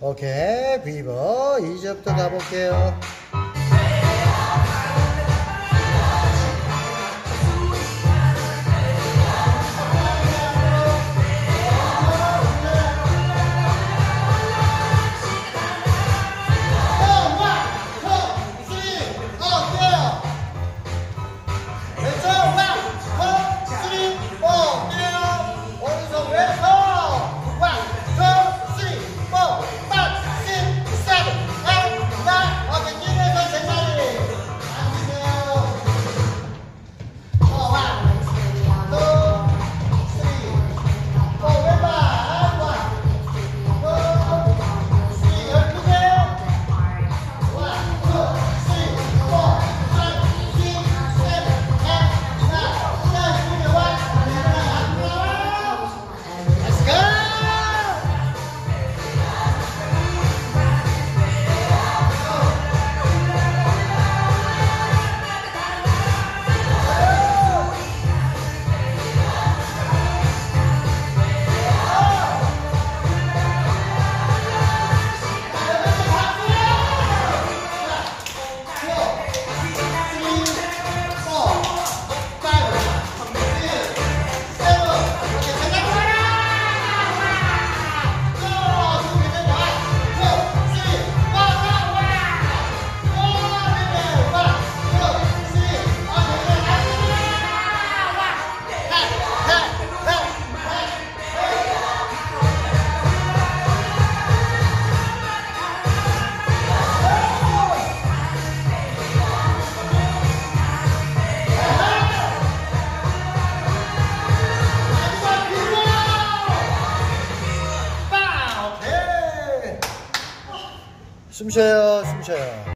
오케이 비버. 이제부터 가볼게요 숨 쉬어요, 숨 쉬어요.